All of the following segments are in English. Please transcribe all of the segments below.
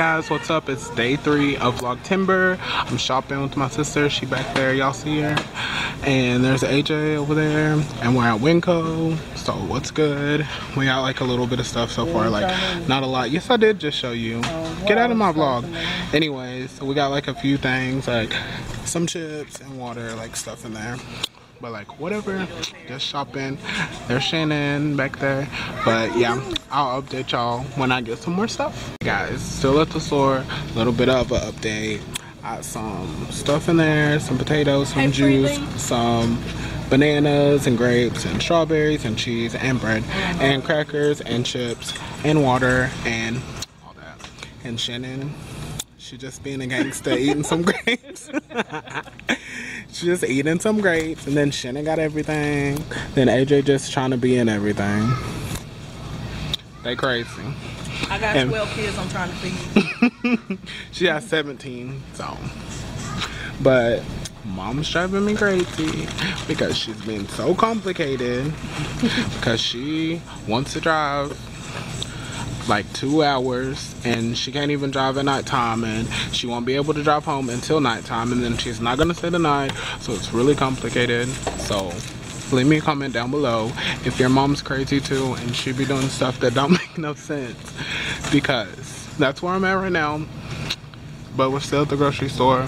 guys what's up? It's day three of vlogtember i'm shopping with my sister. She back there. Y'all see her? And there's aj over there. And we're at winco. So what's good? We got like a little bit of stuff so far. Like not a lot. Yes i did just show you. Get out of my vlog. Anyways so we got like a few things like some chips and water like stuff in there but like whatever. Just shopping. There's shannon back there. But yeah i'll update y'all when i get some more stuff. Guys still at the store. A little bit of an update. Got some stuff in there. Some potatoes some juice some bananas and grapes and strawberries and cheese and bread and crackers and chips and water and all that. And shannon she just being a gangster eating some grapes She's just eating some grapes and then Shannon got everything. Then AJ just trying to be in everything. They crazy. I got and 12 kids I'm trying to feed. she has 17, so. But mom's driving me crazy because she's been so complicated because she wants to drive like two hours and she can't even drive at nighttime and she won't be able to drive home until nighttime and then she's not gonna stay the night so it's really complicated. So leave me a comment down below if your mom's crazy too and she be doing stuff that don't make no sense because that's where I'm at right now but we're still at the grocery store.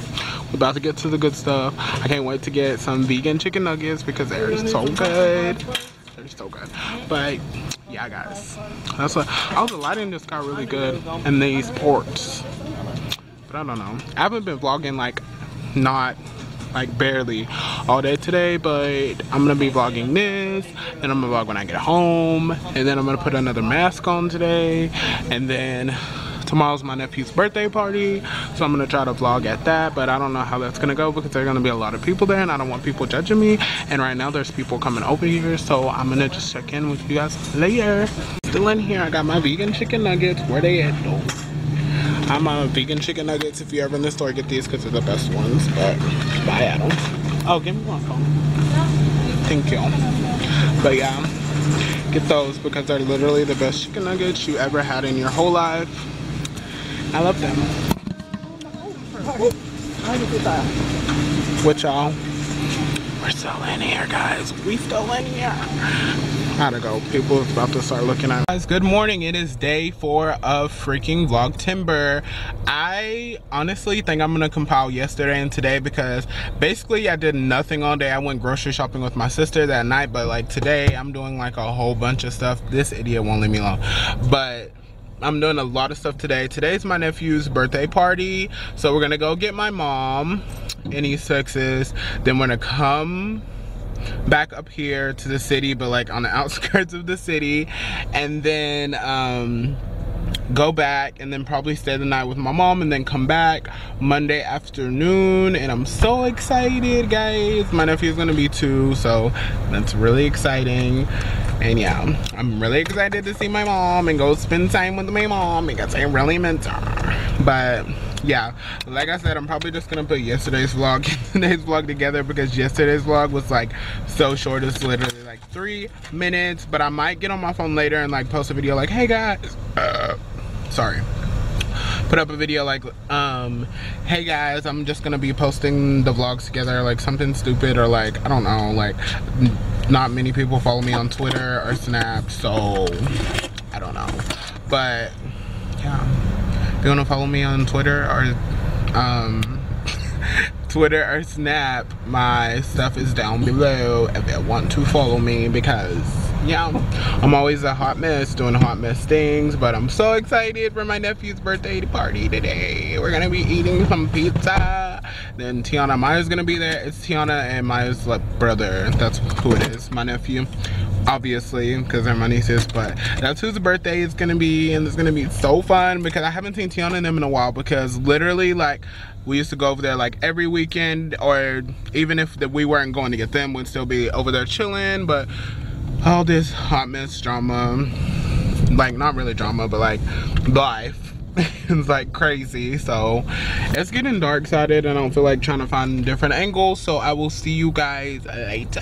We're about to get to the good stuff. I can't wait to get some vegan chicken nuggets because they're so good. They're so good. But yeah guys that's what oh the lighting just got really good in these ports but i don't know. I haven't been vlogging like not like barely all day today but i'm gonna be vlogging this and i'm gonna vlog when i get home and then i'm gonna put another mask on today and then tomorrow's my nephew's birthday party so i'm gonna try to vlog at that but i don't know how that's gonna go because there are gonna be a lot of people there and i don't want people judging me. And right now there's people coming over here so i'm gonna just check in with you guys later. Still in here i got my vegan chicken nuggets. Where they at though? I'm a vegan chicken nuggets. If you ever in the store get these because they're the best ones but buy at them oh give me one phone. Thank you. But yeah get those because they're literally the best chicken nuggets you ever had in your whole life I love them. What y'all? Uh, We're still in here, guys. We still in here. Gotta go. People about to start looking at guys. Good morning. It is day four of freaking vlogtember. I honestly think I'm gonna compile yesterday and today because basically I did nothing all day. I went grocery shopping with my sister that night, but like today I'm doing like a whole bunch of stuff. This idiot won't leave me alone. But I'm doing a lot of stuff today. Today's my nephew's birthday party. So we're gonna go get my mom in East Texas. Then we're gonna come back up here to the city, but like on the outskirts of the city. And then um, go back and then probably stay the night with my mom and then come back Monday afternoon and I'm so excited guys my nephew's gonna be two so that's really exciting and yeah I'm really excited to see my mom and go spend time with my mom because I really meant her. But yeah like i said i'm probably just gonna put yesterday's vlog and today's vlog together because yesterday's vlog was like so short. It's literally like three minutes but i might get on my phone later and like post a video like hey guys uh, sorry. Put up a video like um hey guys i'm just gonna be posting the vlogs together like something stupid or like i don't know like not many people follow me on twitter or snap so i don't know but yeah if you want to follow me on twitter or um Twitter or Snap, my stuff is down below if you want to follow me because yeah, I'm always a hot mess doing hot mess things, but I'm so excited for my nephew's birthday party today. We're gonna be eating some pizza. Then Tiana Maya's gonna be there. It's Tiana and Maya's like, brother. That's who it is, my nephew. Obviously, because they're my nieces, but that's whose birthday is gonna be, and it's gonna be so fun because I haven't seen Tiana and them in a while because literally, like, we used to go over there like every weekend or even if the, we weren't going to get them we'd still be over there chilling but all this hot mess drama like not really drama but like life it's like crazy so it's getting dark sided and i don't feel like trying to find different angles so i will see you guys later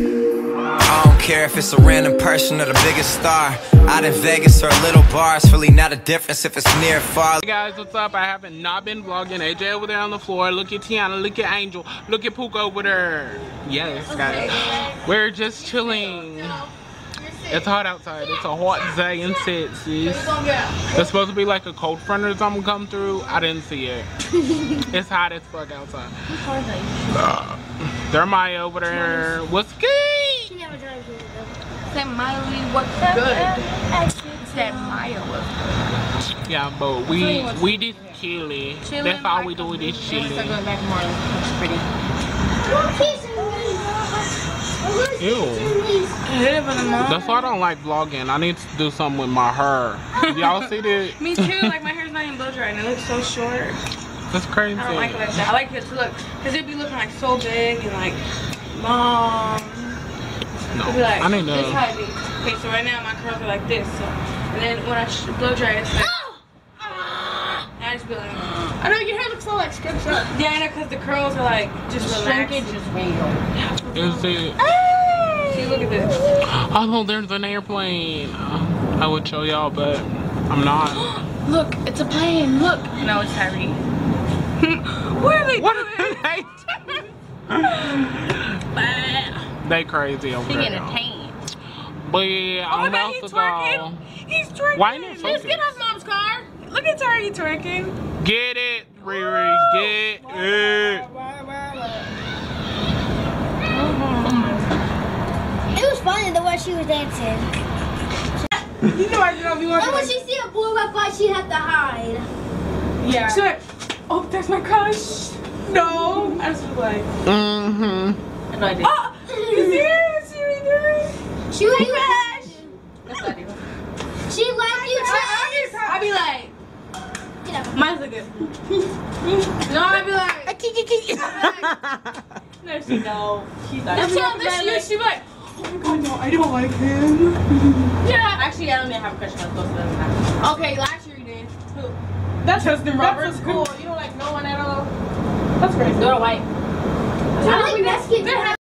I don't care if it's a random person or the biggest star. Out in Vegas or a little bar, it's really not a difference if it's near or far. Hey guys, what's up? I haven't not been vlogging. AJ over there on the floor. Look at Tiana. Look at Angel. Look at Puka over there. Yes, guys. We're just chilling. It's hot outside. It's a hot day in Texas. It's supposed to be like a cold front or something come through. I didn't see it. it's hot as fuck outside. Uh, there Maya over there. What's good? Said Miley, what's up? Good. Said Maya was good. Yeah, but we we just chilling. Chilling, That's all we do. We just Then we start chilling. going back more. Looks pretty. Ew. That's why I don't like vlogging. I need to do something with my hair. Y'all see that? Me too. Like my hair's not even blow dry and it looks so short. That's crazy. I don't like it like that. I like it to look, cause it'd be looking like so big and like long. No, It'd be like I need this to. heavy. Okay, so right now my curls are like this. So, and then when I sh- blow dry, it's like. I just be like, I know your hair looks so like stretched up. yeah, I know, cause the curls are like just relaxed. Shrinkage is real. Is it? See, look at this. Oh no, there's an airplane. I would show y'all, but I'm not. Look, it's a plane. Look. No, it's Harry. what are they What doing? are they? They crazy over there. getting y'all. tamed. But yeah, Oh I'm god, about he's to twerking. go. He's twerking. Why ain't it Let's get off mom's car. Look at Tardy twerking. Get it, Riri. Get it. It was funny the way she was dancing. You know I don't be And watching. when she see a blue red flag, she had to hide. Yeah. She's like, oh, that's my crush. No. I just was like, Mm-hmm. I know I did. Oh, you serious? You really did? She was crash. That's what I do. She left you twice. I'd be like, Get up. mine's like this. no, I'd be like, no, she don't. She's like, That's I'd be how like, this this is. She'd like, Oh my god, no, I don't like him. yeah. Actually, I don't even have a question on both of them. Okay, last year you did. Who? That's Justin Roberts. That's Cool. You don't like no one at all. That's crazy. Go to white. I like Mexican. They're